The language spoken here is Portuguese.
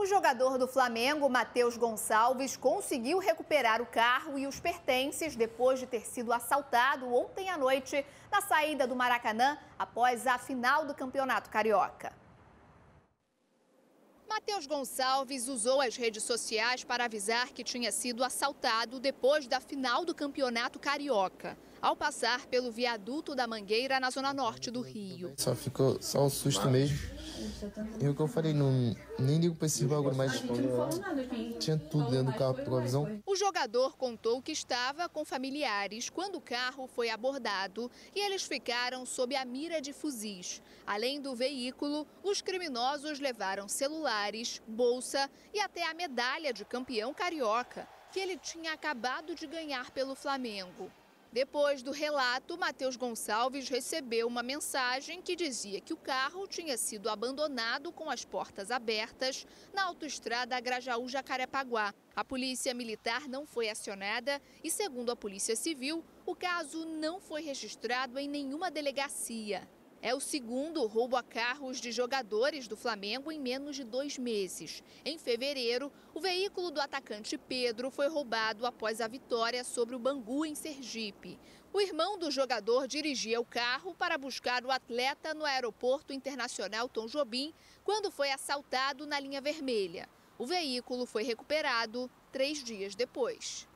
O jogador do Flamengo, Matheus Gonçalves, conseguiu recuperar o carro e os pertences depois de ter sido assaltado ontem à noite na saída do Maracanã após a final do Campeonato Carioca. Matheus Gonçalves usou as redes sociais para avisar que tinha sido assaltado depois da final do Campeonato Carioca, ao passar pelo viaduto da Mangueira na zona norte do Rio. Só ficou só um susto mesmo. E o que eu falei, não, nem ligo para esse bagulho, mas tinha tudo dentro do carro pela visão. O jogador contou que estava com familiares quando o carro foi abordado e eles ficaram sob a mira de fuzis. Além do veículo, os criminosos levaram celulares, bolsa e até a medalha de campeão carioca, que ele tinha acabado de ganhar pelo Flamengo. Depois do relato, Matheus Gonçalves recebeu uma mensagem que dizia que o carro tinha sido abandonado com as portas abertas na autoestrada Grajaú-Jacarepaguá. A polícia militar não foi acionada e, segundo a Polícia Civil, o caso não foi registrado em nenhuma delegacia. É o segundo roubo a carros de jogadores do Flamengo em menos de dois meses. Em fevereiro, o veículo do atacante Pedro foi roubado após a vitória sobre o Bangu em Sergipe. O irmão do jogador dirigia o carro para buscar o atleta no aeroporto internacional Tom Jobim quando foi assaltado na linha vermelha. O veículo foi recuperado três dias depois.